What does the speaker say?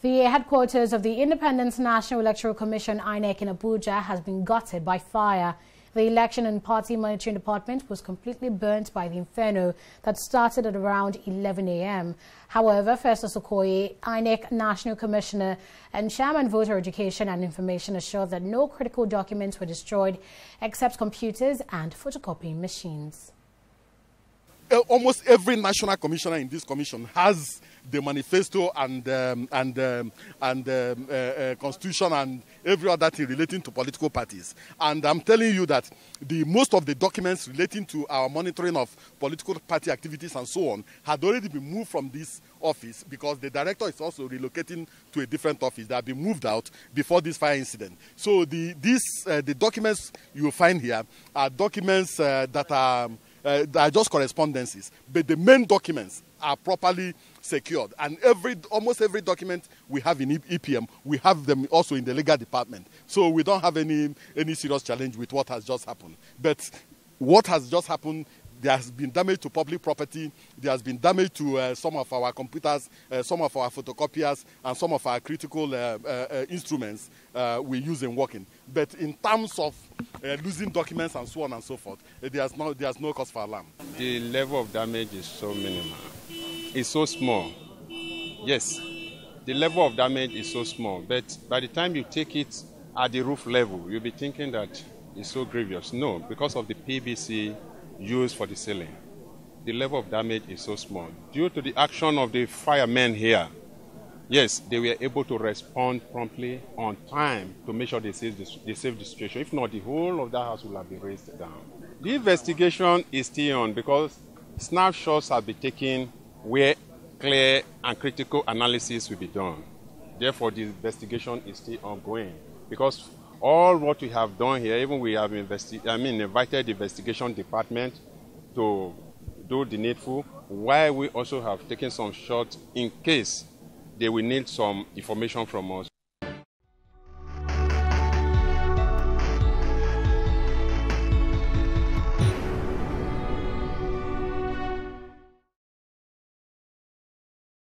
The headquarters of the Independent National Electoral Commission, INEC, in Abuja has been gutted by fire. The Election and Party Monitoring Department was completely burnt by the inferno that started at around 11 a.m. However, Festus Okoye, INEC National Commissioner and Chairman Voter Education and Information assured that no critical documents were destroyed except computers and photocopying machines almost every national commissioner in this commission has the manifesto and um, and um, and um, uh, uh, constitution and every other thing relating to political parties. And I'm telling you that the most of the documents relating to our monitoring of political party activities and so on had already been moved from this office because the director is also relocating to a different office that have been moved out before this fire incident. So the this uh, the documents you find here are documents uh, that are uh, are just correspondences, but the main documents are properly secured. And every, almost every document we have in EPM, we have them also in the legal department. So we don't have any, any serious challenge with what has just happened. But what has just happened there has been damage to public property, there has been damage to uh, some of our computers, uh, some of our photocopiers, and some of our critical uh, uh, uh instruments uh, we use in working. But in terms of losing documents and so on and so forth, there's no, there's no cause for alarm. The level of damage is so minimal. It's so small. Yes, the level of damage is so small, but by the time you take it at the roof level, you'll be thinking that it's so grievous. No, because of the PVC used for the ceiling. The level of damage is so small. Due to the action of the firemen here, yes, they were able to respond promptly on time to make sure they save the, they save the situation. If not, the whole of that house will have been razed down. The investigation is still on because snapshots have been taken where clear and critical analysis will be done. Therefore, the investigation is still ongoing because all what we have done here, even we have investi- I mean, invited the investigation department to do the needful, while we also have taken some shots in case they will need some information from us.